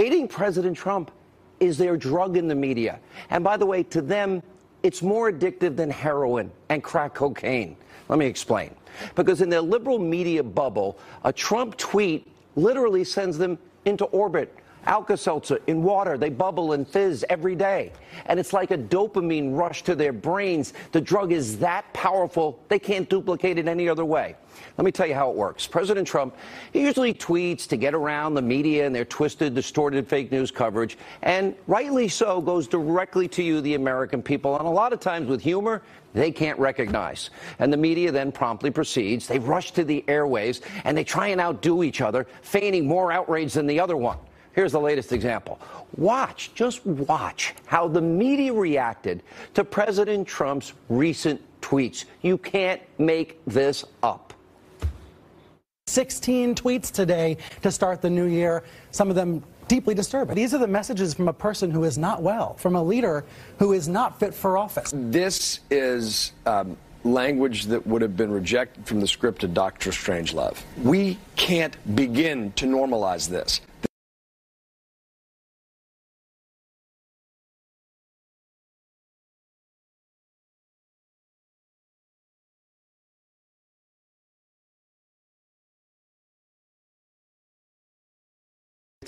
Hating President Trump is their drug in the media. And by the way, to them, it's more addictive than heroin and crack cocaine. Let me explain. Because in their liberal media bubble, a Trump tweet literally sends them into orbit. Alka Seltzer in water, they bubble and fizz every day. And it's like a dopamine rush to their brains. The drug is that powerful, they can't duplicate it any other way. Let me tell you how it works. President Trump, he usually tweets to get around the media and their twisted, distorted fake news coverage, and rightly so goes directly to you, the American people, and a lot of times with humor they can't recognize. And the media then promptly proceeds. They rush to the airwaves and they try and outdo each other, feigning more outrage than the other one. Here's the latest example. Watch, just watch how the media reacted to President Trump's recent tweets. You can't make this up. 16 tweets today to start the new year, some of them deeply disturbing. These are the messages from a person who is not well, from a leader who is not fit for office. This is um, language that would have been rejected from the script of Doctor Strangelove. We can't begin to normalize this.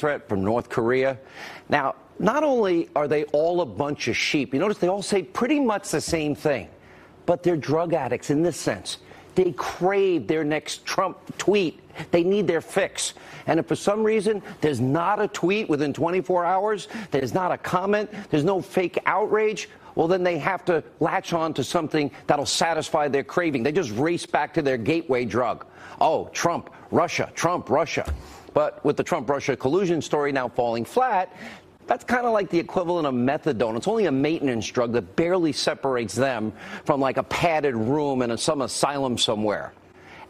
Threat from North Korea. Now, not only are they all a bunch of sheep, you notice they all say pretty much the same thing, but they're drug addicts in this sense. They crave their next Trump tweet. They need their fix. And if for some reason there's not a tweet within 24 hours, there's not a comment, there's no fake outrage, well, then they have to latch on to something that'll satisfy their craving. They just race back to their gateway drug. Oh, Trump, Russia, Trump, Russia. But with the Trump Russia collusion story now falling flat, that's kind of like the equivalent of methadone. It's only a maintenance drug that barely separates them from like a padded room in some asylum somewhere.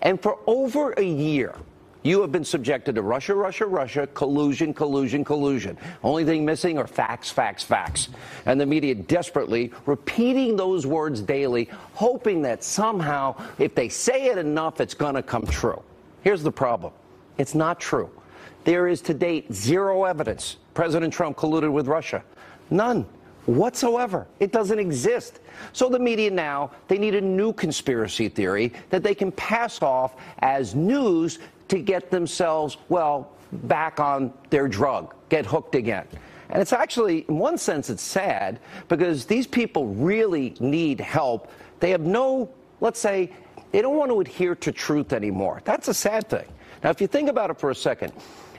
And for over a year, you have been subjected to Russia, Russia, Russia, collusion, collusion, collusion. Only thing missing are facts, facts, facts. And the media desperately repeating those words daily, hoping that somehow, if they say it enough, it's going to come true. Here's the problem it's not true. There is to date zero evidence President Trump colluded with Russia. None whatsoever. It doesn't exist. So the media now, they need a new conspiracy theory that they can pass off as news to get themselves, well, back on their drug, get hooked again. And it's actually, in one sense, it's sad because these people really need help. They have no, let's say, they don't want to adhere to truth anymore. That's a sad thing. Now, if you think about it for a second,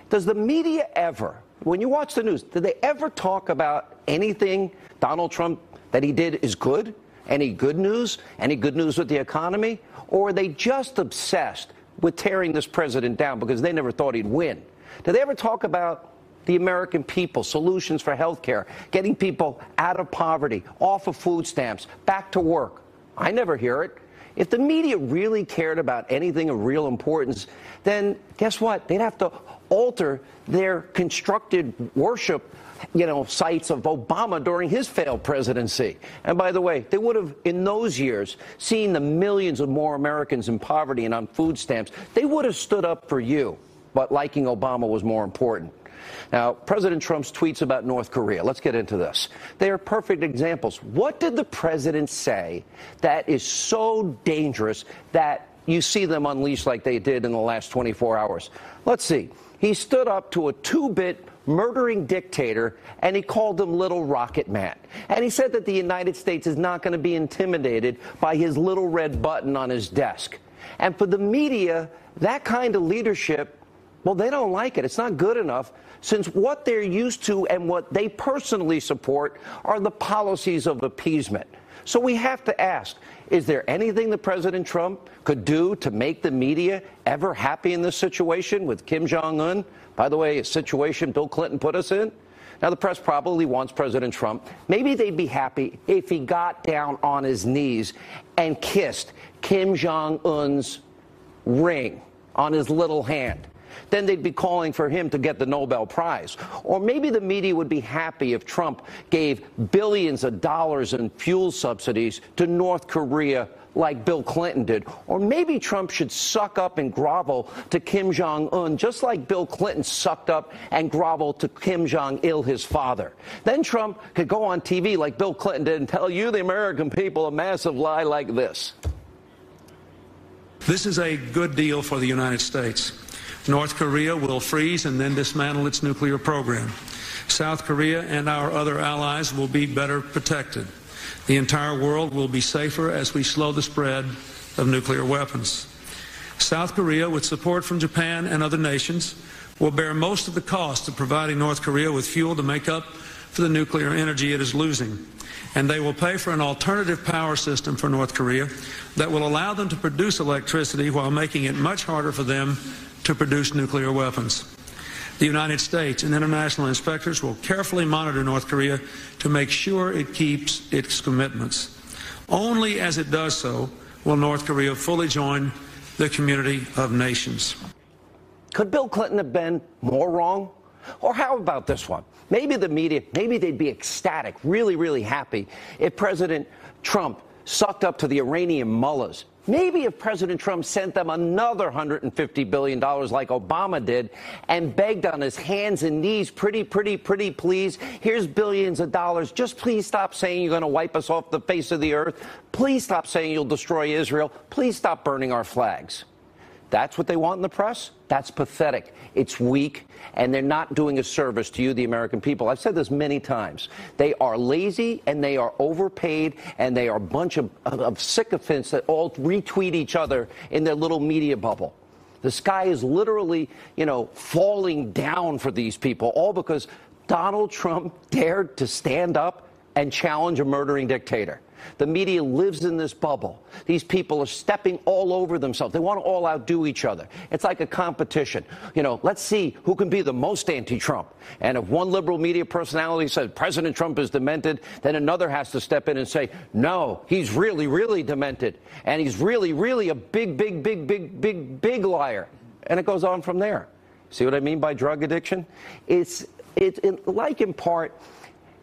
does the media ever, when you watch the news, do they ever talk about anything Donald Trump that he did is good? Any good news? Any good news with the economy? Or are they just obsessed with tearing this president down because they never thought he'd win? Do they ever talk about the American people, solutions for health care, getting people out of poverty, off of food stamps, back to work? I never hear it. If the media really cared about anything of real importance, then guess what? They'd have to alter their constructed worship you know, sites of Obama during his failed presidency. And by the way, they would have, in those years, seen the millions of more Americans in poverty and on food stamps. They would have stood up for you, but liking Obama was more important. Now, President Trump's tweets about North Korea, let's get into this. They are perfect examples. What did the president say that is so dangerous that you see them unleashed like they did in the last 24 hours? Let's see. He stood up to a two bit murdering dictator, and he called him Little Rocket Man. And he said that the United States is not going to be intimidated by his little red button on his desk. And for the media, that kind of leadership well, they don't like it. It's not good enough since what they're used to and what they personally support are the policies of appeasement. So we have to ask is there anything that President Trump could do to make the media ever happy in this situation with Kim Jong un? By the way, a situation Bill Clinton put us in. Now, the press probably wants President Trump. Maybe they'd be happy if he got down on his knees and kissed Kim Jong un's ring on his little hand. Then they'd be calling for him to get the Nobel Prize. Or maybe the media would be happy if Trump gave billions of dollars in fuel subsidies to North Korea like Bill Clinton did. Or maybe Trump should suck up and grovel to Kim Jong un, just like Bill Clinton sucked up and groveled to Kim Jong il, his father. Then Trump could go on TV like Bill Clinton did and tell you, the American people, a massive lie like this. This is a good deal for the United States. North Korea will freeze and then dismantle its nuclear program. South Korea and our other allies will be better protected. The entire world will be safer as we slow the spread of nuclear weapons. South Korea, with support from Japan and other nations, will bear most of the cost of providing North Korea with fuel to make up for the nuclear energy it is losing. And they will pay for an alternative power system for North Korea that will allow them to produce electricity while making it much harder for them to produce nuclear weapons. The United States and international inspectors will carefully monitor North Korea to make sure it keeps its commitments. Only as it does so will North Korea fully join the community of nations. Could Bill Clinton have been more wrong? Or how about this one? Maybe the media, maybe they'd be ecstatic, really, really happy if President Trump sucked up to the Iranian mullahs Maybe if President Trump sent them another $150 billion like Obama did and begged on his hands and knees, pretty, pretty, pretty please, here's billions of dollars. Just please stop saying you're going to wipe us off the face of the earth. Please stop saying you'll destroy Israel. Please stop burning our flags. That's what they want in the press? That's pathetic. It's weak, and they're not doing a service to you, the American people. I've said this many times. They are lazy, and they are overpaid, and they are a bunch of, of sycophants that all retweet each other in their little media bubble. The sky is literally, you know, falling down for these people, all because Donald Trump dared to stand up and challenge a murdering dictator. The media lives in this bubble. These people are stepping all over themselves. They want to all outdo each other. It's like a competition. You know, let's see who can be the most anti Trump. And if one liberal media personality says President Trump is demented, then another has to step in and say, no, he's really, really demented. And he's really, really a big, big, big, big, big, big liar. And it goes on from there. See what I mean by drug addiction? It's, it's like in part,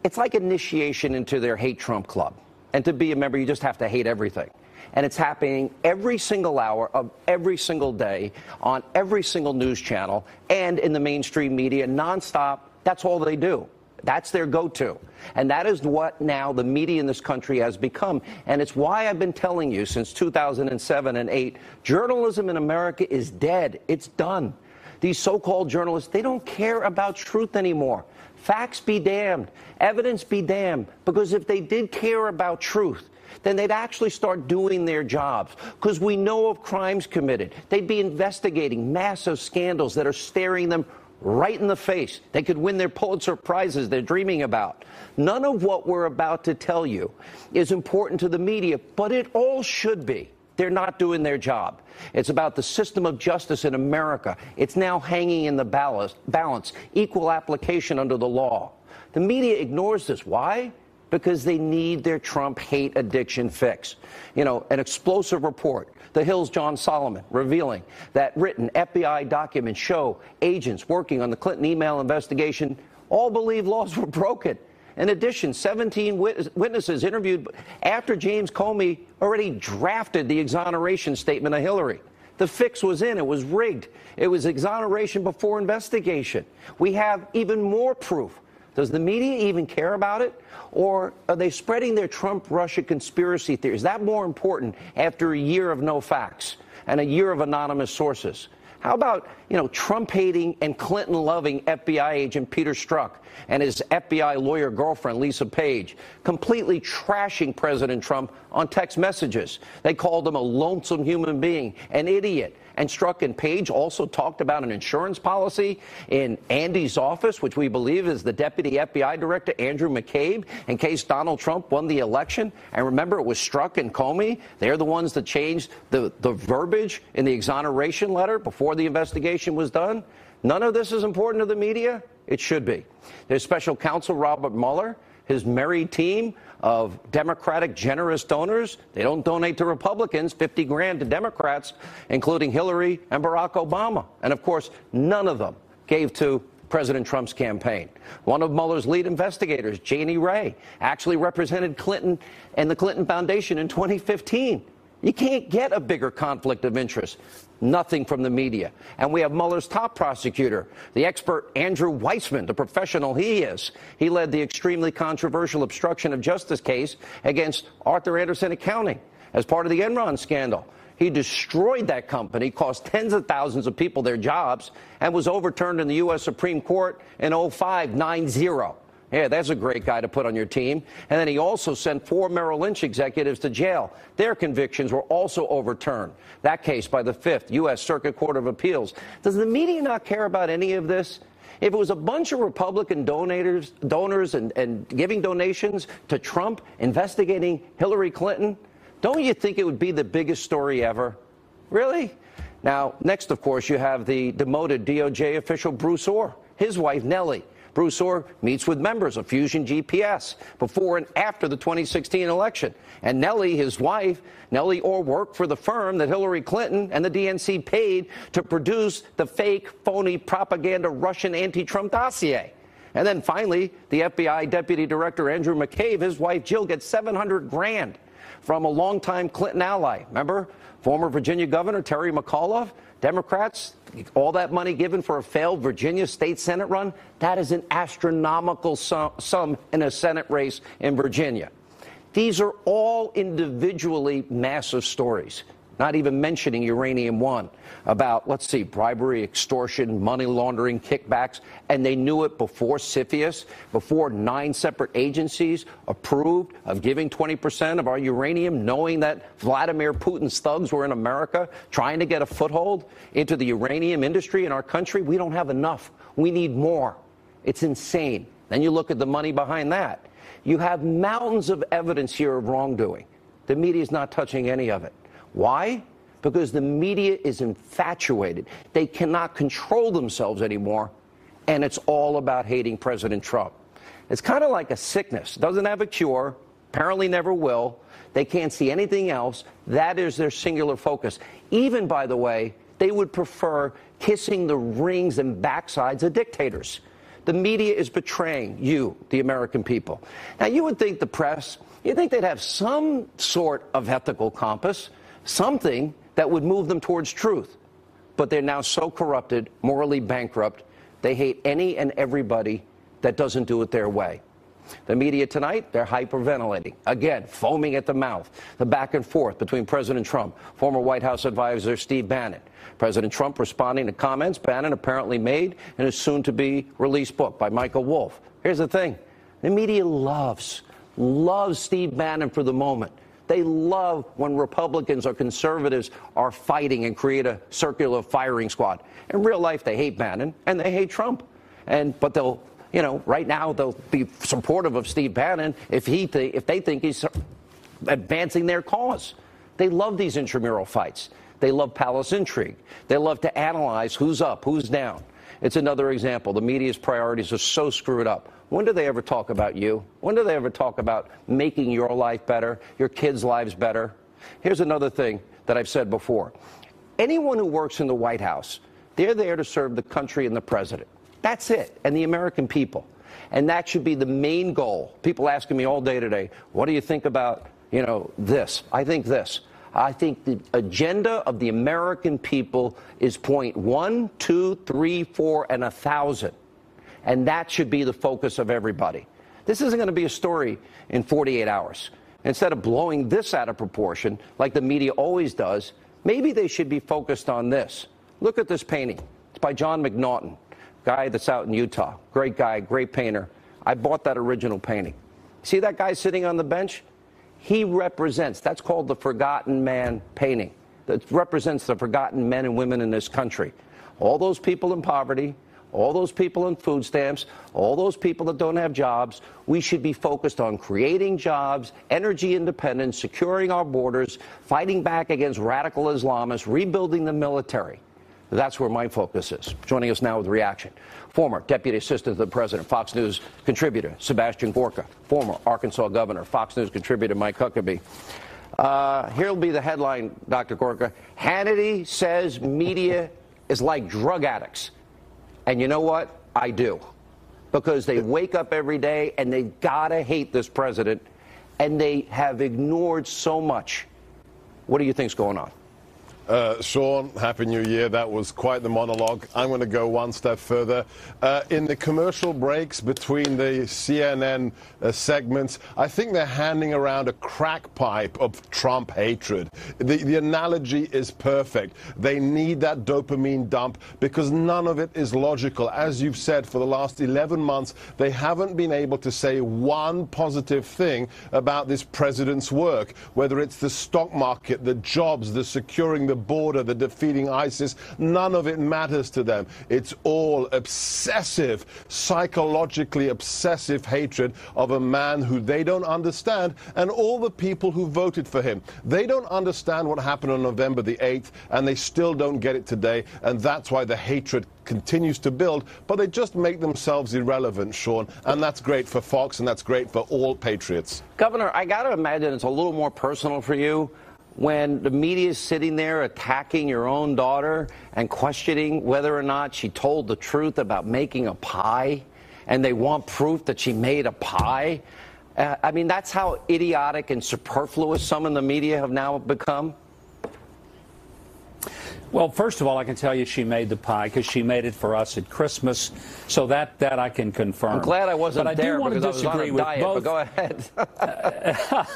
it's like initiation into their hate Trump club. And to be a member, you just have to hate everything. And it's happening every single hour of every single day on every single news channel and in the mainstream media nonstop. That's all they do. That's their go to. And that is what now the media in this country has become. And it's why I've been telling you since 2007 and 8 journalism in America is dead. It's done. These so called journalists, they don't care about truth anymore. Facts be damned, evidence be damned, because if they did care about truth, then they'd actually start doing their jobs because we know of crimes committed. They'd be investigating massive scandals that are staring them right in the face. They could win their Pulitzer Prizes they're dreaming about. None of what we're about to tell you is important to the media, but it all should be. They're not doing their job. It's about the system of justice in America. It's now hanging in the balance, equal application under the law. The media ignores this. Why? Because they need their Trump hate addiction fix. You know, an explosive report, The Hill's John Solomon, revealing that written FBI documents show agents working on the Clinton email investigation all believe laws were broken. In addition, 17 witnesses interviewed after James Comey already drafted the exoneration statement of Hillary. The fix was in, it was rigged. It was exoneration before investigation. We have even more proof. Does the media even care about it? Or are they spreading their Trump Russia conspiracy theories? Is that more important after a year of no facts and a year of anonymous sources? How about, you know, Trump hating and Clinton loving FBI agent Peter Strzok and his FBI lawyer girlfriend Lisa Page completely trashing President Trump on text messages? They called him a lonesome human being, an idiot, and Strzok and Page also talked about an insurance policy in Andy's office, which we believe is the deputy FBI director, Andrew McCabe, in case Donald Trump won the election. And remember, it was Strzok and Comey. They're the ones that changed the, the verbiage in the exoneration letter before the investigation was done. None of this is important to the media. It should be. There's special counsel Robert Mueller his merry team of Democratic generous donors. They don't donate to Republicans, 50 grand to Democrats, including Hillary and Barack Obama. And of course, none of them gave to President Trump's campaign. One of Mueller's lead investigators, Jeannie Rhee, actually represented Clinton and the Clinton Foundation in 2015. You can't get a bigger conflict of interest. Nothing from the media. And we have Mueller's top prosecutor, the expert Andrew Weissmann, the professional he is. He led the extremely controversial obstruction of justice case against Arthur Andersen Accounting as part of the Enron scandal. He destroyed that company, cost tens of thousands of people their jobs, and was overturned in the U.S. Supreme Court in 05 9 0. Yeah, that's a great guy to put on your team. And then he also sent four Merrill Lynch executives to jail. Their convictions were also overturned. That case by the Fifth U.S. Circuit Court of Appeals. Does the media not care about any of this? If it was a bunch of Republican donors, donors and, and giving donations to Trump, investigating Hillary Clinton, don't you think it would be the biggest story ever? Really? Now, next, of course, you have the demoted DOJ official Bruce Ohr, his wife Nellie Bruce Ohr meets with members of Fusion GPS before and after the 2016 election. And Nellie, his wife, Nellie Ohr worked for the firm that Hillary Clinton and the DNC paid to produce the fake, phony propaganda Russian anti-Trump dossier. And then finally, the FBI Deputy Director Andrew McCabe, his wife Jill, gets 700 grand from a longtime Clinton ally. Remember, former Virginia Governor Terry McAuliffe? Democrats, all that money given for a failed Virginia state Senate run, that is an astronomical sum, in a Senate race in Virginia. These are all individually massive stories not even mentioning Uranium One, about, let's see, bribery, extortion, money laundering, kickbacks, and they knew it before CFIUS, before nine separate agencies approved of giving 20% of our uranium, knowing that Vladimir Putin's thugs were in America trying to get a foothold into the uranium industry in our country. We don't have enough. We need more. It's insane. Then you look at the money behind that. You have mountains of evidence here of wrongdoing. The media is not touching any of it. Why? Because the media is infatuated. They cannot control themselves anymore, and it's all about hating President Trump. It's kind of like a sickness. Doesn't have a cure, apparently never will. They can't see anything else. That is their singular focus. Even, by the way, they would prefer kissing the rings and backsides of dictators. The media is betraying you, the American people. Now, you would think the press, you'd think they'd have some sort of ethical compass something that would move them towards truth. But they're now so corrupted, morally bankrupt, they hate any and everybody that doesn't do it their way. The media tonight, they're hyperventilating. Again, foaming at the mouth. The back and forth between President Trump, former White House advisor Steve Bannon. President Trump responding to comments Bannon apparently made in his soon to be released book by Michael Wolff. Here's the thing the media loves, loves Steve Bannon for the moment. They love when Republicans or conservatives are fighting and create a circular firing squad. In real life, they hate Bannon and they hate Trump. And but they'll, you know, right now they'll be supportive of Steve Bannon if he th- if they think he's advancing their cause. They love these intramural fights. They love palace intrigue. They love to analyze who's up, who's down. It's another example. The media's priorities are so screwed up. When do they ever talk about you? When do they ever talk about making your life better, your kids' lives better? Here's another thing that I've said before. Anyone who works in the White House, they're there to serve the country and the president. That's it, and the American people. And that should be the main goal. People asking me all day today, what do you think about, you know, this? I think this. I think the agenda of the American people is point one, two, three, four, and a thousand. And that should be the focus of everybody. This isn't going to be a story in 48 hours. Instead of blowing this out of proportion, like the media always does, maybe they should be focused on this. Look at this painting. It's by Jon McNaughton, guy that's out in Utah. Great guy, great painter. I bought that original painting. See that guy sitting on the bench? He represents, that's called the Forgotten Man painting. That represents the forgotten men and women in this country. All those people in poverty, all those people on food stamps, all those people that don't have jobs, we should be focused on creating jobs, energy independence, securing our borders, fighting back against radical Islamists, rebuilding the military. That's where my focus is. Joining us now with reaction, former Deputy Assistant to the President, Fox News contributor Sebastian Gorka, former Arkansas Governor, Fox News contributor Mike Huckabee. Uh, here'll be the headline, Dr. Gorka. Hannity says media is like drug addicts. And you know what? I do. Because they wake up every day and they gotta hate this president, and they have ignored so much. What do you think's going on? Uh, Sean, Happy New Year. That was quite the monologue. I'm going to go one step further. Uh, in the commercial breaks between the CNN uh, segments, I think they're handing around a crack pipe of Trump hatred. The, the analogy is perfect. They need that dopamine dump because none of it is logical. As you've said, for the last 11 months, they haven't been able to say one positive thing about this president's work, whether it's the stock market, the jobs, the securing the border, the defeating ISIS, none of it matters to them. It's all obsessive, psychologically obsessive hatred of a man who they don't understand and all the people who voted for him. They don't understand what happened on November the 8th and they still don't get it today. And that's why the hatred continues to build, but they just make themselves irrelevant, Sean. And that's great for Fox and that's great for all patriots. Governor, I got to imagine it's a little more personal for you when the media is sitting there attacking your own daughter and questioning whether or not she told the truth about making a pie, and they want proof that she made a pie. Uh, I mean, that's how idiotic and superfluous some in the media have now become. Well, first of all, I can tell you she made the pie because she made it for us at Christmas. So that that I can confirm. I'm glad I wasn't but I there do want to because I was disagree on a with diet. both. But go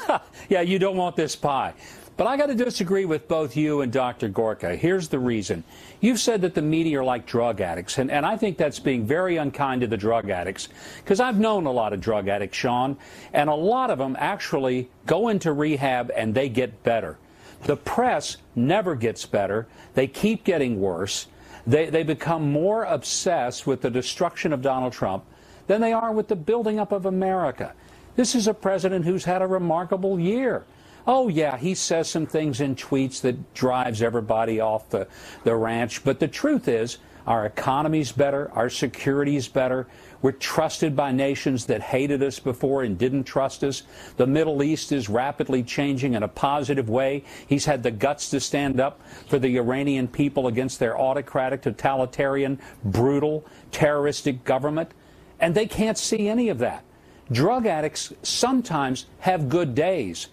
ahead. yeah, you don't want this pie. But I got to disagree with both you and Dr. Gorka. Here's the reason. You've said that the media are like drug addicts, and, and I think that's being very unkind to the drug addicts because I've known a lot of drug addicts, Sean, and a lot of them actually go into rehab and they get better. The press never gets better, they keep getting worse. They, they become more obsessed with the destruction of Donald Trump than they are with the building up of America. This is a president who's had a remarkable year. Oh, yeah, he says some things in tweets that drives everybody off the, the ranch. But the truth is, our economy's better, our security's better. We're trusted by nations that hated us before and didn't trust us. The Middle East is rapidly changing in a positive way. He's had the guts to stand up for the Iranian people against their autocratic, totalitarian, brutal, terroristic government. And they can't see any of that. Drug addicts sometimes have good days.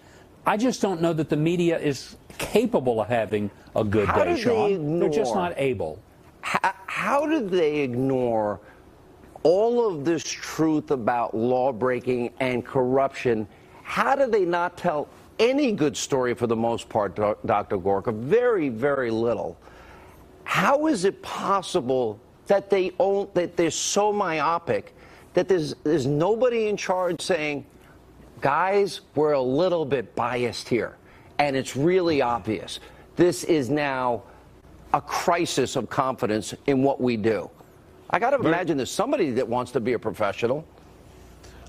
I just don't know that the media is capable of having a good How day, Sean. they ignore, They're just not able. How, how did they ignore all of this truth about law breaking and corruption? How do they not tell any good story for the most part, Dr. Gorka? Very, very little. How is it possible that they own, that they're so myopic that there's, there's nobody in charge saying, guys, we're a little bit biased here. And it's really obvious. This is now a crisis of confidence in what we do. I got to imagine there's somebody that wants to be a professional.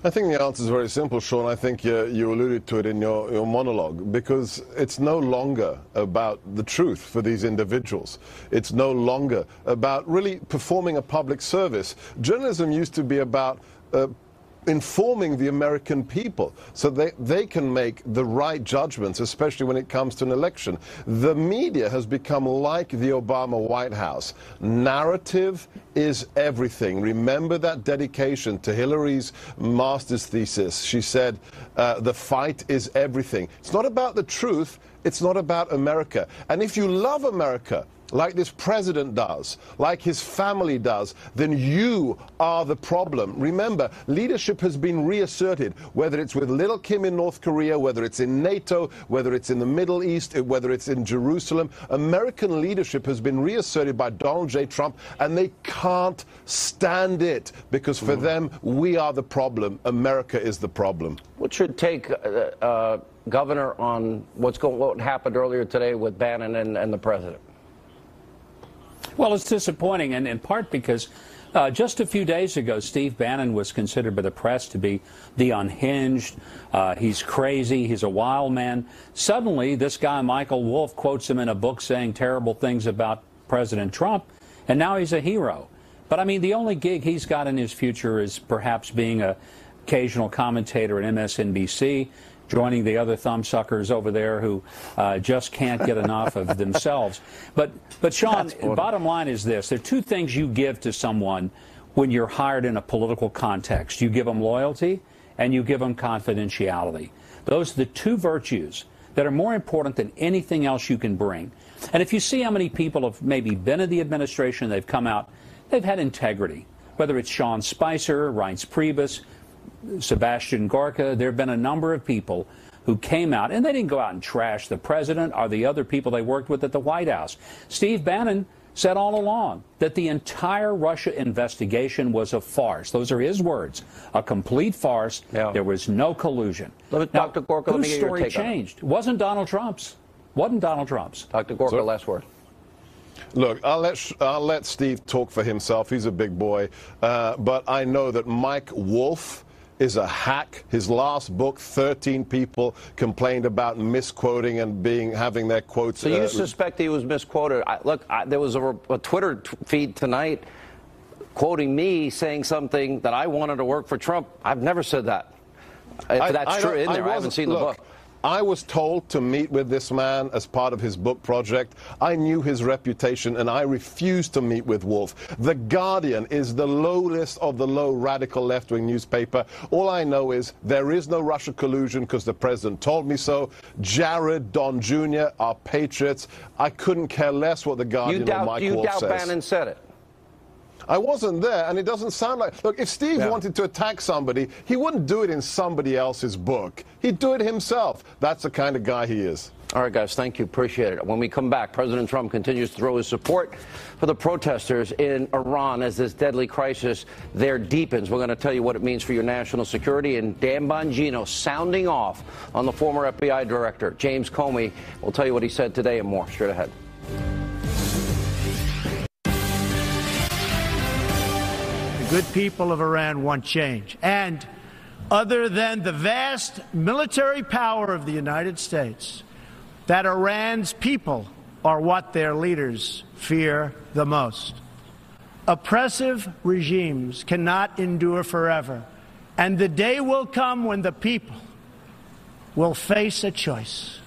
I think the answer is very simple, Sean. I think you, you alluded to it in your, your monologue because it's no longer about the truth for these individuals. It's no longer about really performing a public service. Journalism used to be about uh, informing the American people so they, they can make the right judgments, especially when it comes to an election. The media has become like the Obama White House. Narrative is everything. Remember that dedication to Hillary's master's thesis. She said, uh, the fight is everything. It's not about the truth. It's not about America. And if you love America, like this president does, like his family does, then you are the problem. Remember, leadership has been reasserted, whether it's with little Kim in North Korea, whether it's in NATO, whether it's in the Middle East, whether it's in Jerusalem. American leadership has been reasserted by Donald J. Trump, and they can't stand it because for mm. them, we are the problem. America is the problem. What's your take, uh, uh, Governor, on what's going, what happened earlier today with Bannon and, and the president? Well, it's disappointing, and in part because uh, just a few days ago, Steve Bannon was considered by the press to be the unhinged. Uh, he's crazy. He's a wild man. Suddenly, this guy, Michael Wolff, quotes him in a book saying terrible things about President Trump, and now he's a hero. But I mean, the only gig he's got in his future is perhaps being a occasional commentator at MSNBC, joining the other thumbsuckers over there who uh, just can't get enough of themselves. But, but Sean, bottom line is this: there are two things you give to someone when you're hired in a political context. You give them loyalty, and you give them confidentiality. Those are the two virtues that are more important than anything else you can bring. And if you see how many people have maybe been in the administration, they've come out, they've had integrity. Whether it's Sean Spicer, Reince Priebus, Sebastian Gorka, there have been a number of people who came out, and they didn't go out and trash the president or the other people they worked with at the White House. Steve Bannon said all along that the entire Russia investigation was a farce. Those are his words. A complete farce. Yeah. There was no collusion. Let now, Dr. Gorka, let me whose get your story take on it. changed? Wasn't Donald Trump's. Wasn't Donald Trump's. Dr. Gorka, last word. Look, I'll let, I'll let Steve talk for himself. He's a big boy. Uh, but I know that Mike Wolf is a hack. His last book, 13 people complained about misquoting and being having their quotes. So you uh, suspect he was misquoted? I, look, I, there was a, a Twitter t- feed tonight quoting me saying something that I wanted to work for Trump. I've never said that. If I- that's I true in there, I, haven't wasn't- seen the book. I was told to meet with this man as part of his book project. I knew his reputation and I refused to meet with Wolff. The Guardian is the lowest of the low radical left wing newspaper. All I know is there is no Russia collusion because the president told me so. Jared, Don Jr. are patriots. I couldn't care less what the Guardian You or doubt, Mike you Wolff doubt says. Bannon said it. I wasn't there, and it doesn't sound like. Look, if Steve Yeah. wanted to attack somebody, he wouldn't do it in somebody else's book. He'd do it himself. That's the kind of guy he is. All right, guys, thank you. Appreciate it. When we come back, President Trump continues to throw his support for the protesters in Iran as this deadly crisis there deepens. We're going to tell you what it means for your national security. And Dan Bongino sounding off on the former FBI director, James Comey. We'll tell you what he said today and more straight ahead. Good people of Iran want change. And other than the vast military power of the United States, that Iran's people are what their leaders fear the most. Oppressive regimes cannot endure forever, and the day will come when the people will face a choice.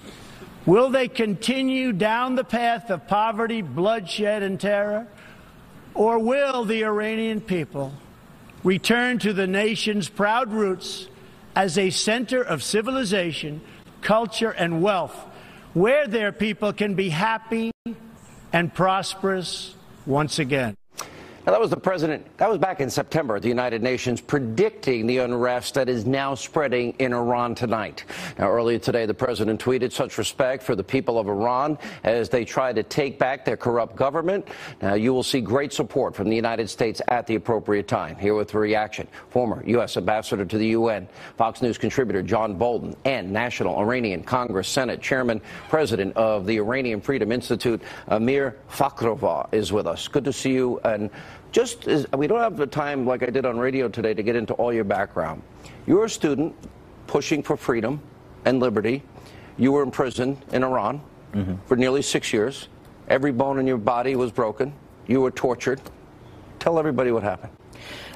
Will they continue down the path of poverty, bloodshed, and terror? Or will the Iranian people return to the nation's proud roots as a center of civilization, culture, and wealth, where their people can be happy and prosperous once again? Now, that was the president, that was back in September at the United Nations, predicting the unrest that is now spreading in Iran tonight. Now, earlier today, the president tweeted such respect for the people of Iran as they try to take back their corrupt government. Now, you will see great support from the United States at the appropriate time. Here with the reaction, former U.S. ambassador to the UN, Fox News contributor John Bolton, and National Iranian Congress Senate Chairman, President of the Iranian Freedom Institute, Amir Fakhravar, is with us. Good to see you. And just as we don't have the time like I did on radio today to get into all your background. You're a student pushing for freedom and liberty. You were in prison in Iran mm-hmm. for nearly six years. Every bone in your body was broken. You were tortured. Tell everybody what happened.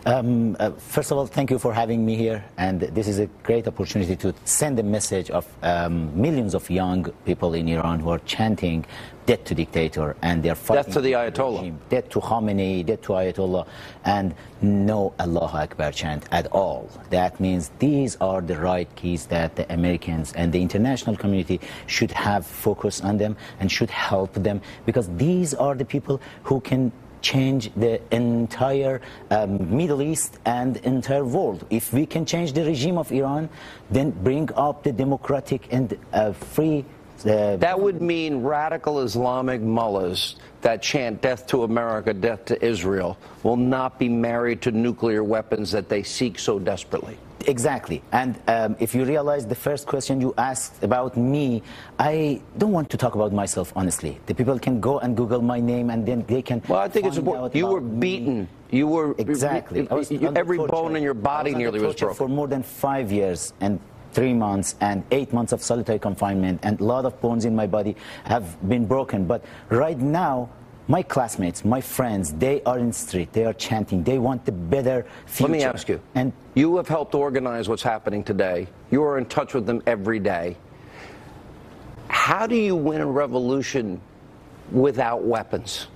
Um, uh, first of all, thank you for having me here, and this is a great opportunity to send a message of um, millions of young people in Iran who are chanting "Death to dictator" and they're fighting Death to the Ayatollah. regime, death to Khamenei, death to Ayatollah, and no Allahu Akbar chant at all. That means these are the right keys that the Americans and the international community should have focus on them and should help them because these are the people who can change the entire um, Middle East and entire world. If we can change the regime of Iran, then bring up the democratic and uh, free. Uh, That would mean radical Islamic mullahs that chant death to America, death to Israel, will not be married to nuclear weapons that they seek so desperately. Exactly. And um, if you realize the first question you asked about me, I don't want to talk about myself, honestly. The people can go and Google my name and then they can. Well, I think it's important. You were about me. beaten. You were Exactly. Every bone in your body was nearly was broken. for more than five years and three months and eight months of solitary confinement, and a lot of bones in my body have been broken. But right now, my classmates, my friends, they are in the street. They are chanting. They want the better future. Let me ask you. And you have helped organize what's happening today. You are in touch with them every day. How do you win a revolution without weapons?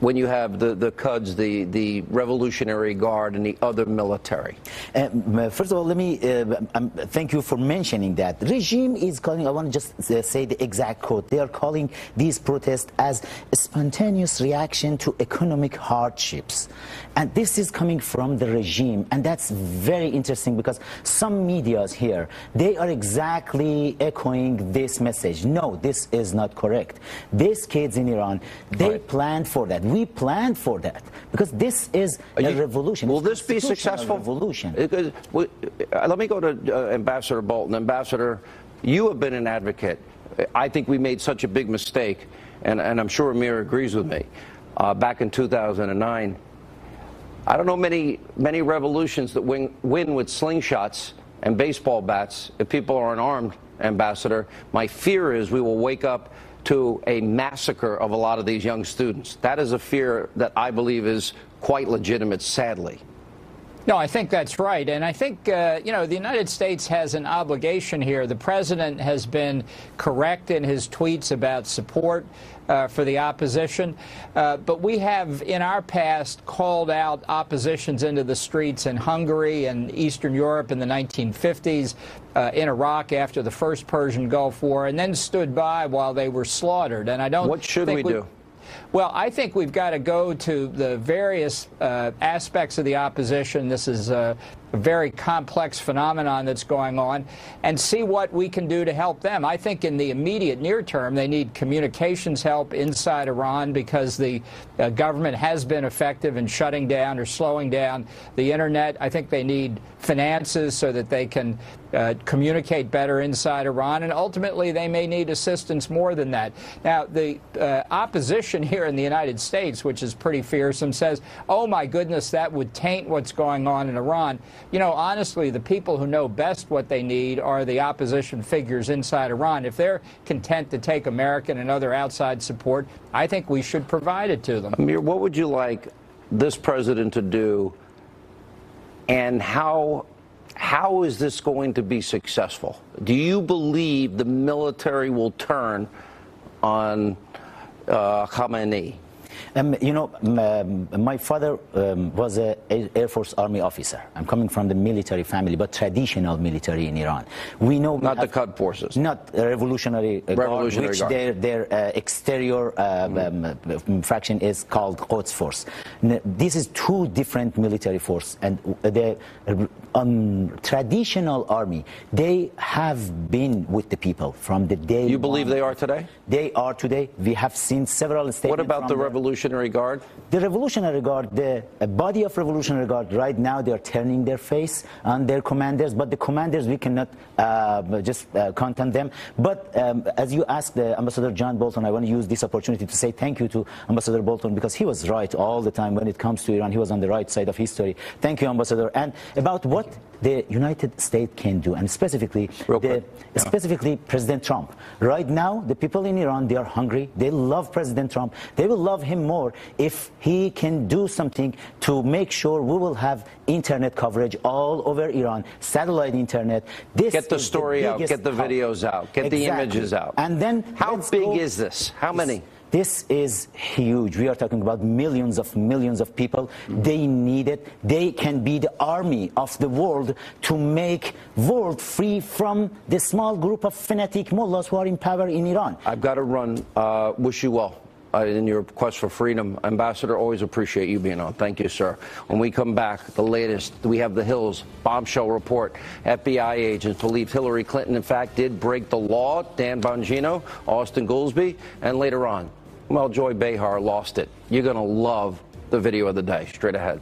When you have the, the Quds, the, the Revolutionary Guard, and the other military? Uh, first of all, let me uh, um, thank you for mentioning that. Regime is calling, I want to just uh, say the exact quote. They are calling these protests as a spontaneous reaction to economic hardships. And this is coming from the regime. And that's very interesting because some medias here, they are exactly echoing this message. No, this is not correct. These kids in Iran, they right. planned for that we planned for that because this is a you, revolution. Will this be successful? Revolution. Because, uh, let me go to uh, Ambassador Bolton. Ambassador, you have been an advocate. I think we made such a big mistake, and, and I'm sure Amir agrees with me. Uh, back in 2009, I don't know many many revolutions that win, win with slingshots and baseball bats if people aren't armed. Ambassador, my fear is we will wake up to a massacre of a lot of these young students. That is a fear that I believe is quite legitimate, sadly. No, I think that's right. And I think, uh, you know, the United States has an obligation here. The president has been correct in his tweets about support uh, for the opposition. Uh, but we have, in our past, called out oppositions into the streets in Hungary and Eastern Europe in the 1950s, uh, in Iraq after the first Persian Gulf War, and then stood by while they were slaughtered. And I don't. What should we, we do? Well, I think we've got to go to the various uh, aspects of the opposition. This is a a very complex phenomenon that's going on, and see what we can do to help them. I think in the immediate near term, they need communications help inside Iran because the uh, government has been effective in shutting down or slowing down the internet. I think they need finances so that they can uh, communicate better inside Iran, and ultimately they may need assistance more than that. Now, the uh, opposition here in the United States, which is pretty fearsome, says, oh my goodness, that would taint what's going on in Iran. You know, honestly, the people who know best what they need are the opposition figures inside Iran. If they're content to take American and other outside support, I think we should provide it to them. Amir, what would you like this president to do, and how how is this going to be successful? Do you believe the military will turn on uh, Khamenei? Um, you know, um, my father um, was an Air Force Army officer. I'm coming from the military family, but traditional military in Iran. We know not we the Quds forces, not revolutionary, uh, revolutionary guard, which guard. their their uh, exterior uh, mm. fraction is called Quds Force. This is two different military force, and the um, traditional army they have been with the people from the day. You believe one. they are today? They are today. We have seen several statements. What about the revolution? Revolutionary Guard? The Revolutionary Guard, the body of Revolutionary Guard, right now they are turning their face on their commanders, but the commanders, we cannot uh, just uh, content them. But um, as you asked uh, Ambassador John Bolton, I want to use this opportunity to say thank you to Ambassador Bolton because he was right all the time when it comes to Iran. He was on the right side of history. Thank you, Ambassador. And about what the United States can do, and specifically, the, yeah. specifically President Trump. Right now, the people in Iran, they are hungry. They love President Trump. They will love him more if he can do something to make sure we will have internet coverage all over Iran, satellite internet. This get the story the out, get the videos out, get exactly. the images out. And then how big go, is this? How many? This is huge. We are talking about millions of millions of people. They need it. They can be the army of the world to make world free from the small group of fanatic mullahs who are in power in Iran. I've got to run. Uh, wish you well. Uh, in your quest for freedom. Ambassador, always appreciate you being on. Thank you, sir. When we come back, the latest, we have the Hills bombshell report. FBI agents believe Hillary Clinton, in fact, did break the law. Dan Bongino, Austin Goolsbee, and later on, well, Joy Behar lost it. You're going to love the video of the day. Straight ahead.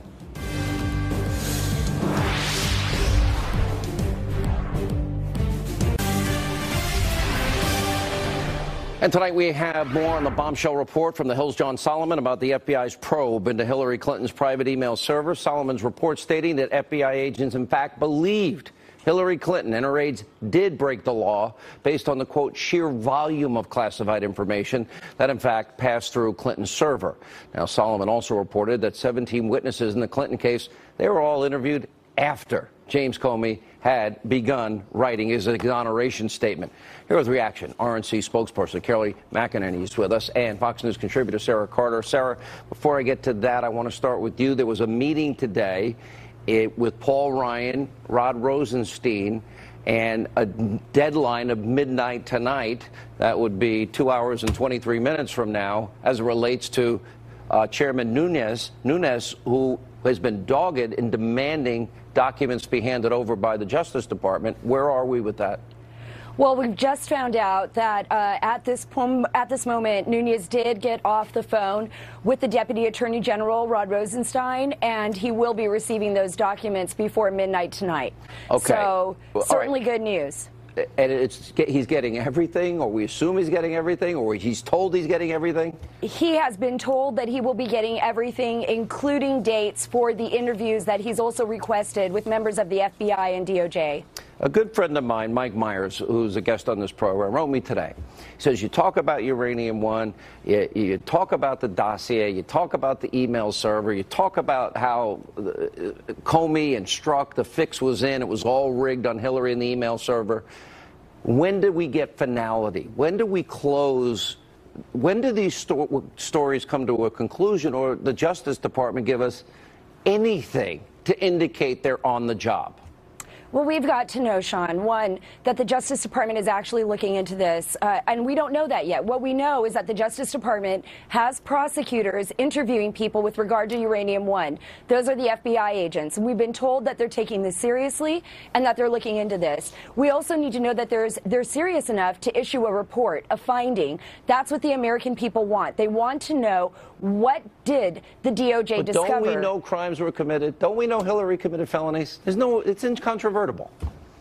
And tonight we have more on the bombshell report from the Hills John Solomon about the FBI's probe into Hillary Clinton's private email server. Solomon's report stating that FBI agents, in fact, believed Hillary Clinton and her aides did break the law based on the quote sheer volume of classified information that in fact passed through Clinton's server. Now Solomon also reported that 17 witnesses in the Clinton case they were all interviewed after James Comey had begun writing his exoneration statement. Here with reaction, RNC spokesperson Kayleigh McEnany is with us, and Fox News contributor Sarah Carter. Sarah, before I get to that, I want to start with you. There was a meeting today it, with Paul Ryan, Rod Rosenstein, and a deadline of midnight tonight. That would be two hours and 23 minutes from now, as it relates to uh, Chairman Nunes, Nunes, who has been dogged in demanding documents be handed over by the Justice Department. Where are we with that? Well, we've just found out that uh, at this at this moment, Nunes did get off the phone with the Deputy Attorney General Rod Rosenstein, and he will be receiving those documents before midnight tonight. Okay. So well, certainly right. good news. And it's he's getting everything, or we assume he's getting everything, or he's told he's getting everything. He has been told that he will be getting everything, including dates for the interviews that he's also requested with members of the FBI and DOJ. A good friend of mine, Mike Myers, who's a guest on this program, wrote me today. He says, You talk about Uranium One, you, you talk about the dossier, you talk about the email server, you talk about how uh, Comey and Strzok, the fix was in, it was all rigged on Hillary and the email server. When do we get finality? When do we close? When do these sto stories come to a conclusion, or the Justice Department give us anything to indicate they're on the job? Well, we've got to know, Sean, one, that the Justice Department is actually looking into this, uh, and we don't know that yet. What we know is that the Justice Department has prosecutors interviewing people with regard to Uranium One. Those are the FBI agents. We've been told that they're taking this seriously and that they're looking into this. We also need to know that there's, they're serious enough to issue a report, a finding. That's what the American people want. They want to know what did the DOJ but discover. Don't we know crimes were committed? Don't we know Hillary committed felonies? There's no, it's incontrovertible incontrovertible.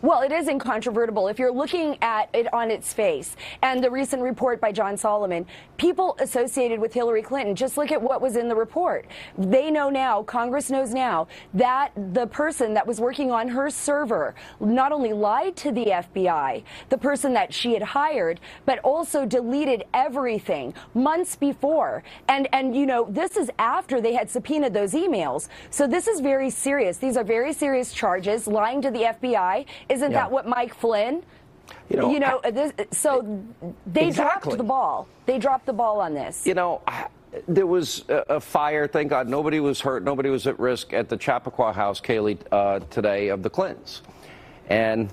Well, it is incontrovertible. If you're looking at it on its face, and the recent report by John Solomon, people associated with Hillary Clinton, just look at what was in the report. They know now, Congress knows now, that the person that was working on her server not only lied to the FBI, the person that she had hired, but also deleted everything months before. And, and you know, this is after they had subpoenaed those emails. So this is very serious. These are very serious charges, lying to the FBI isn't yeah. that what Mike Flynn? You know, you know I, this, so they exactly. dropped the ball. They dropped the ball on this. You know, there was a, fire. Thank God, nobody was hurt. Nobody was at risk at the Chappaqua House, Kayleigh, uh, today of the Clintons, and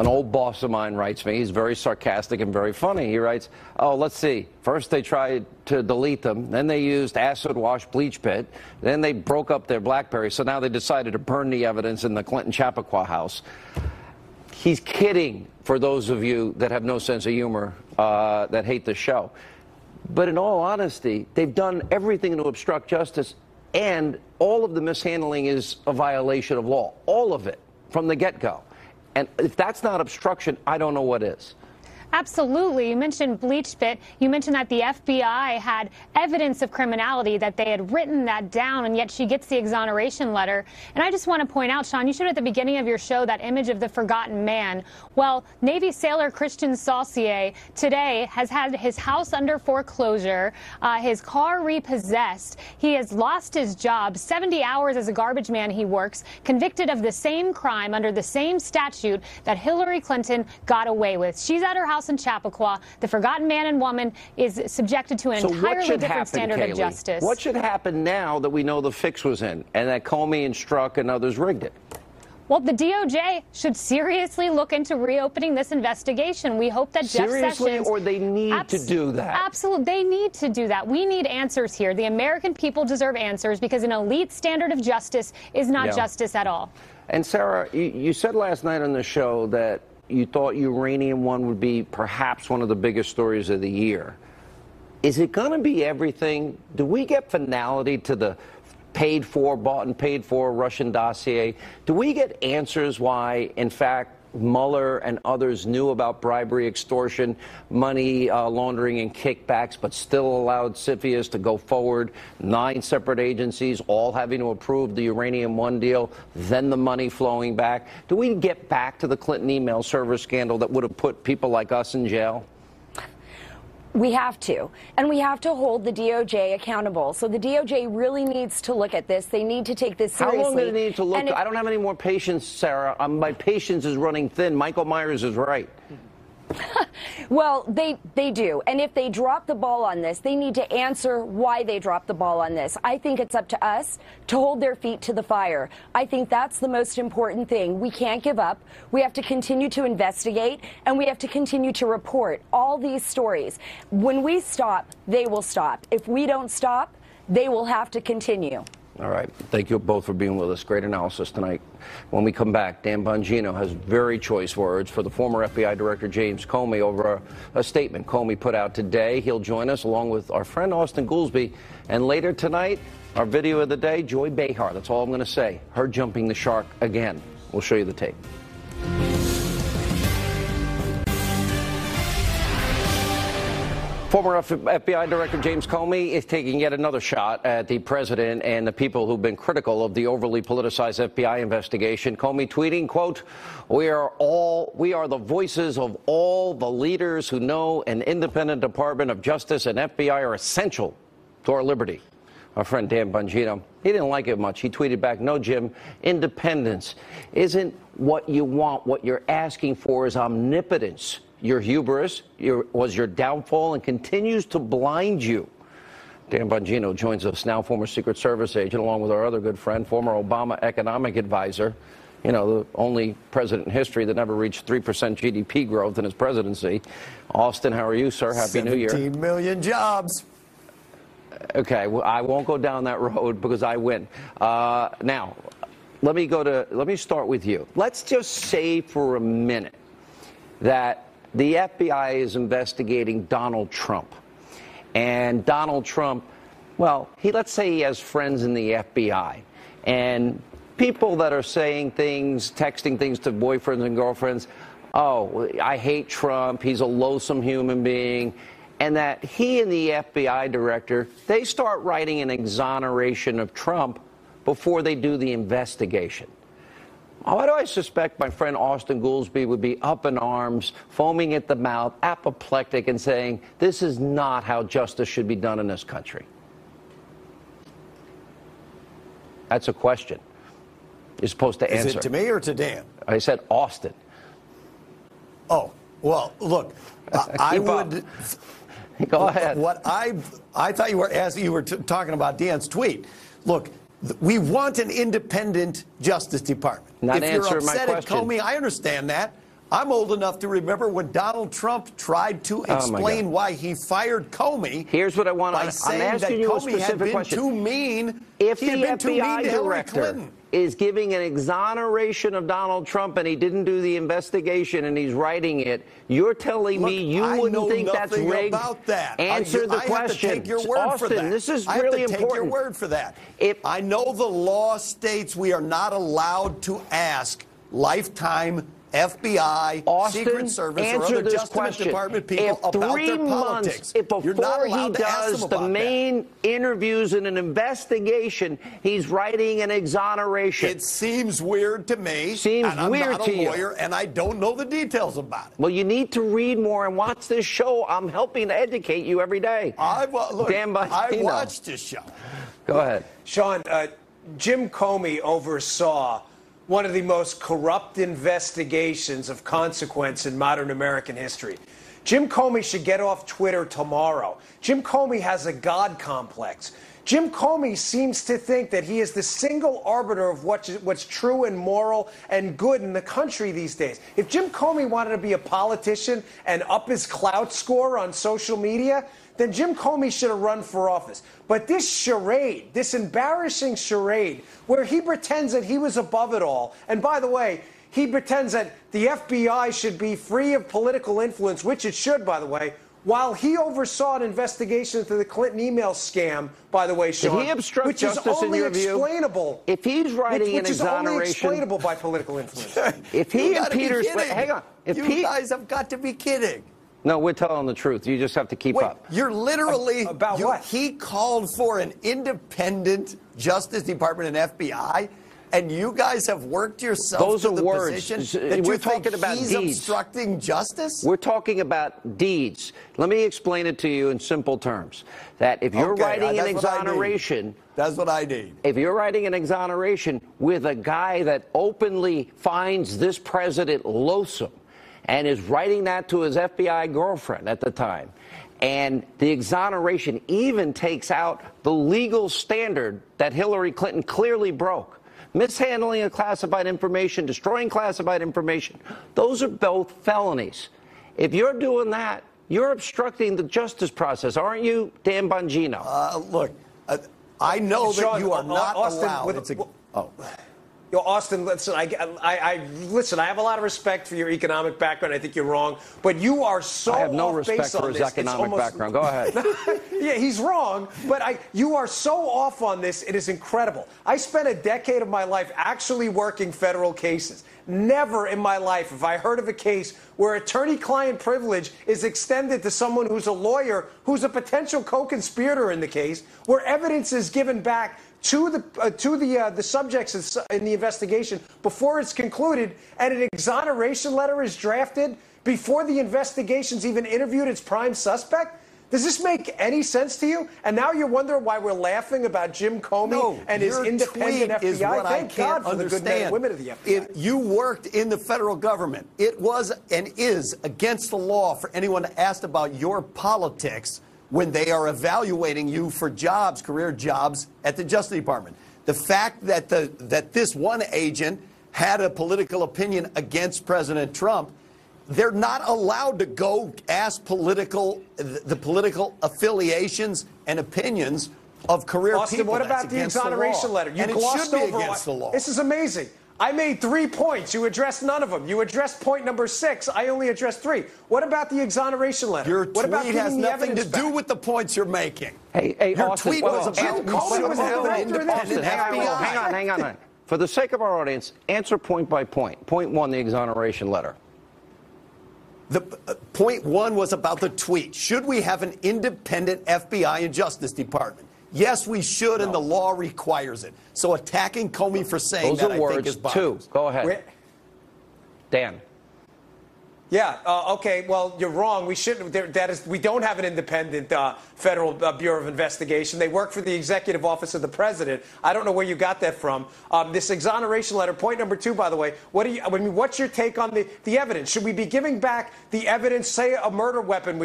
an old boss of mine writes me. He's very sarcastic and very funny. He writes, "Oh, let's see. First they tried to delete them, then they used acid wash BleachBit, then they broke up their BlackBerry. So now they decided to burn the evidence in the Clinton Chappaqua house." He's kidding for those of you that have no sense of humor uh, that hate the show. But in all honesty, they've done everything to obstruct justice, and all of the mishandling is a violation of law. All of it from the get go. And if that's not obstruction, I don't know what is. Absolutely. You mentioned BleachBit. You mentioned that the FBI had evidence of criminality, that they had written that down, and yet she gets the exoneration letter. And I just want to point out, Sean, you showed at the beginning of your show that image of the forgotten man. Well, Navy sailor Christian Saucier today has had his house under foreclosure, uh, his car repossessed. He has lost his job, 70 hours as a garbage man he works, convicted of the same crime under the same statute that Hillary Clinton got away with. She's at her house house in Chappaqua, the forgotten man and woman is subjected to an so entirely different happen, standard Kayleigh? of justice. What should happen now that we know the fix was in and that Comey and Strzok and others rigged it? Well, the DOJ should seriously look into reopening this investigation. We hope that seriously, Jeff Sessions. or they need to do that. Absolutely, they need to do that. We need answers here. The American people deserve answers because an elite standard of justice is not yeah. justice at all. And Sarah, you, you said last night on the show that you thought Uranium One would be perhaps one of the biggest stories of the year. Is it going to be everything? Do we get finality to the paid for, bought and paid for Russian dossier? Do we get answers why, in fact, Mueller and others knew about bribery, extortion, money uh, laundering, and kickbacks, but still allowed CFIUS to go forward. Nine separate agencies, all having to approve the Uranium One deal, then the money flowing back. Do we get back to the Clinton email server scandal that would have put people like us in jail? We have to. And we have to hold the DOJ accountable. So the DOJ really needs to look at this. They need to take this seriously. How long do they need to look? If- I don't have any more patience, Sarah. Um, my patience is running thin. Michael Myers is right. Well, they they do. And if they drop the ball on this, they need to answer why they dropped the ball on this. I think it's up to us to hold their feet to the fire. I think that's the most important thing. We can't give up. We have to continue to investigate and we have to continue to report all these stories. When we stop, they will stop. If we don't stop, they will have to continue. All right. Thank you both for being with us. Great analysis tonight. When we come back, Dan Bongino has very choice words for the former FBI Director James Comey over a, a, statement Comey put out today. He'll join us along with our friend Austin Goolsbee. And later tonight, our video of the day, Joy Behar. That's all I'm going to say. Her jumping the shark again. We'll show you the tape. Former FBI Director James Comey is taking yet another shot at the president and the people who've been critical of the overly politicized FBI investigation. Comey tweeting, quote, we are all, we are the voices of all the leaders who know an independent Department of Justice and FBI are essential to our liberty. Our friend Dan Bongino, he didn't like it much. He tweeted back, no, Jim, independence isn't what you want. What you're asking for is omnipotence. Your hubris your, was your downfall and continues to blind you. Dan Bongino joins us now, former Secret Service agent, along with our other good friend, former Obama economic advisor. You know, the only president in history that never reached 3% GDP growth in his presidency. Austin, how are you, sir? Happy New Year. 17 million jobs. Okay, well, I won't go down that road because I win. Uh, now, let me go to, let me start with you. Let's just say for a minute that the FBI is investigating Donald Trump. And Donald Trump, well, he let's say he has friends in the FBI. And people that are saying things, texting things to boyfriends and girlfriends, oh, I hate Trump, he's a loathsome human being. And that he and the FBI director, they start writing an exoneration of Trump before they do the investigation. Why do I suspect my friend Austin Goolsbee would be up in arms, foaming at the mouth, apoplectic, and saying, this is not how justice should be done in this country? That's a question. You're supposed to answer. Is it to me or to Dan? I said Austin. Oh, well, look, I, I would. Go ahead. What I I thought you were asking, you were t- talking about Dan's tweet. Look, we want an independent Justice Department. Not if you're upset at. Comey, I understand that. I'm old enough to remember when Donald Trump tried to Oh, explain God. why he fired Comey. Here's what I want to. I'm asking you a Comey had specific question. too mean. If he had the been too mean FBI director is giving an exoneration of Donald Trump and he didn't do the investigation and he's writing it, you're telling Look, me you I wouldn't think that's rigged? about that. Answer I, the I question. have to take your word Austin, for that. this is I have really to take your word for that. If- I know the law states we are not allowed to ask lifetime FBI, Austin, Secret Service, or other Justice question. Department people if about three their months, politics. if You're not before he allowed to ask does them the about that. main interviews in an investigation, he's writing an exoneration. It seems weird to me. Seems and I'm weird not to a you. lawyer, and I don't know the details about it. well, you need to read more and watch this show. I'm helping to educate you every day. I wa- look. Dan I Bongino. watched this show. Go ahead. Sean, uh, Jim Comey oversaw one of the most corrupt investigations of consequence in modern American history. Jim Comey should get off Twitter tomorrow. Jim Comey has a God complex. Jim Comey seems to think that he is the single arbiter of what's, what's true and moral and good in the country these days. If Jim Comey wanted to be a politician and up his clout score on social media, then Jim Comey should have run for office. But this charade, this embarrassing charade, where he pretends that he was above it all, and by the way, he pretends that the FBI should be free of political influence, which it should, by the way. while he oversaw an investigation into the Clinton email scam, by the way, Sean, Did he obstruct which justice is in only your view? explainable. If he's writing which, which an is only explainable by political influence. If You he and Peter, hang on. If you Pete, guys have got to be kidding. No, we're telling the truth. You just have to keep Wait, up. you're literally About you- what? He called for an independent Justice Department and FBI, and you guys have worked yourself Those to are the words. position that we're you think talking about he's deeds. obstructing justice. We're talking about deeds. Let me explain it to you in simple terms. That if you're Okay, writing uh, an that's what exoneration, That's what I need. if you're writing an exoneration with a guy that openly finds this president loathsome and is writing that to his FBI girlfriend at the time, and the exoneration even takes out the legal standard that Hillary Clinton clearly broke. Mishandling of classified information, destroying classified information, those are both felonies. If you're doing that, you're obstructing the justice process, aren't you, Dan Bongino? Uh, look, uh, I know that you are Au- not Austin, allowed. with- It's a- oh. Yo, Austin, listen, I, I, I, listen. I have a lot of respect for your economic background. I think you're wrong, but you are so I have no off respect for his this, economic almost- background. Go ahead. yeah, he's wrong, but I, you are so off on this. It is incredible. I spent a decade of my life actually working federal cases. Never in my life have I heard of a case where attorney-client privilege is extended to someone who's a lawyer who's a potential co-conspirator in the case, where evidence is given back to the uh, to the uh, the subjects in in the investigation before it's concluded, and an exoneration letter is drafted before the investigation's even interviewed its prime suspect. Does this make any sense to you? And now you're wondering why we're laughing about Jim Comey No, and his independent FBI. is what I can't God for the good men and understand. women of the FBI. If you worked in the federal government, it was and is against the law for anyone to ask about your politics when they are evaluating you for jobs, career jobs at the Justice Department. The fact that the that this one agent had a political opinion against President Trump they're not allowed to go ask political the political affiliations and opinions of career Austin, people. what That's about the exoneration law. letter? You and it glossed should be over against the law. This is amazing. I made three points. You addressed none of them. You addressed point number six. I only addressed three. What about the exoneration letter? Your what about tweet has the nothing to evidence do back? with the points you're making. Hey, hey, Your Austin, tweet well, was about Jim you was have the an director of independent hang on, FBI. hang on, hang on, hang on. For the sake of our audience, answer point by point. Point one, the exoneration letter. The uh, point one was about the tweet. Should we have an independent FBI and Justice Department? Yes, we should, and the law requires it. So attacking Comey for saying Those that are I words. think is Two. Go ahead. Wait. Dan. Yeah. Uh, okay. Well, you're wrong. We shouldn't. There, that is. We don't have an independent uh, federal uh, bureau of investigation. They work for the executive office of the president. I don't know where you got that from. Um, this exoneration letter. Point number two, by the way. What do you? I mean, what's your take on the the evidence? Should we be giving back the evidence? Say a murder weapon.